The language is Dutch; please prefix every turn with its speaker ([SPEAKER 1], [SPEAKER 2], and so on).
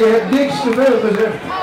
[SPEAKER 1] je hebt niks te gezegd.